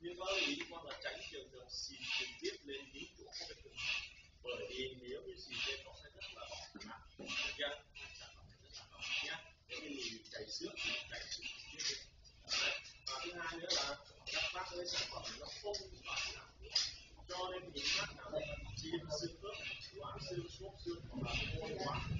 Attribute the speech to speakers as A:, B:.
A: nhưng có lý quan là tránh trường hợp xin trực tiếp lên lý của các bệnh bởi vì nếu như xì lên nó rất là bỏng nặng được chưa sản phẩm rất là bỏng nhá nếu mình chảy xước thì chảy xước và thứ hai nữa là các bác với sản phẩm nó không phải là cho nên những bác nào bị chim xương khớp quá xương sốt xương hoặc là môi quá